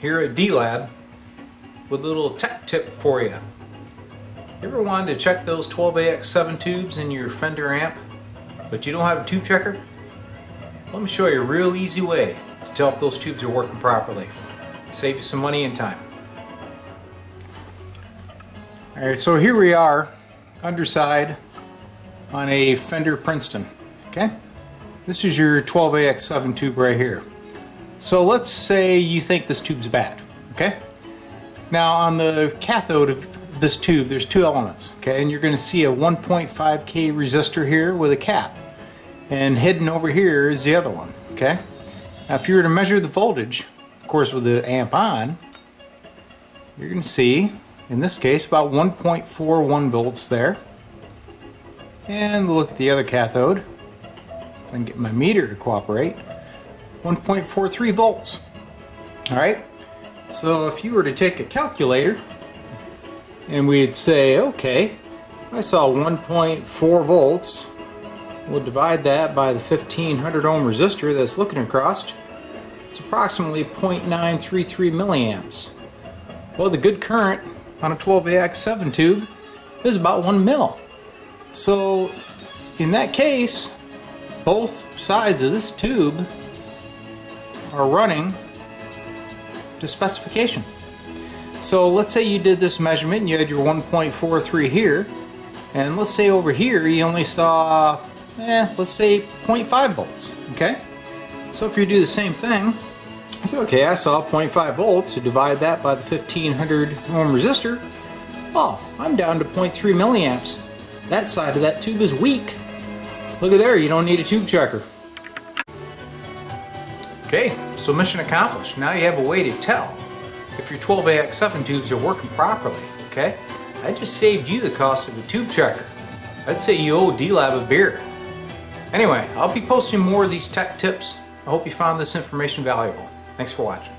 D-Lab with a little tech tip for you. You ever wanted to check those 12AX7 tubes in your Fender amp, but you don't have a tube checker? Let me show you a real easy way to tell if those tubes are working properly. Save you some money and time. Alright, so here we are, underside on a Fender Princeton. Okay? This is your 12AX7 tube right here. So let's say you think this tube's bad. Okay? Now on the cathode of this tube, there's two elements. Okay? And you're going to see a 1.5K resistor here with a cap. And hidden over here is the other one. Okay? Now if you were to measure the voltage, of course with the amp on, you're going to see, in this case, about 1.41 volts there. And look at the other cathode. If I can get my meter to cooperate. 1.43 volts. Alright, so if you were to take a calculator and we'd say, okay, I saw 1.4 volts, we'll divide that by the 1500 ohm resistor that's looking across. It's approximately 0.933 milliamps. Well, the good current on a 12AX7 tube is about 1 mil. So in that case, both sides of this tube are running to specification. So let's say you did this measurement and you had your 1.43 here, and let's say over here you only saw, eh, let's say 0.5 volts, okay? So if you do the same thing, so okay, I saw 0.5 volts, you divide that by the 1500 ohm resistor, oh, I'm down to 0.3 milliamps. That side of that tube is weak. Look at there, you don't need a tube checker. Okay, so mission accomplished. Now you have a way to tell if your 12AX7 tubes are working properly, okay? I just saved you the cost of a tube checker. I'd say you owe D-Lab a beer. Anyway, I'll be posting more of these tech tips. I hope you found this information valuable. Thanks for watching.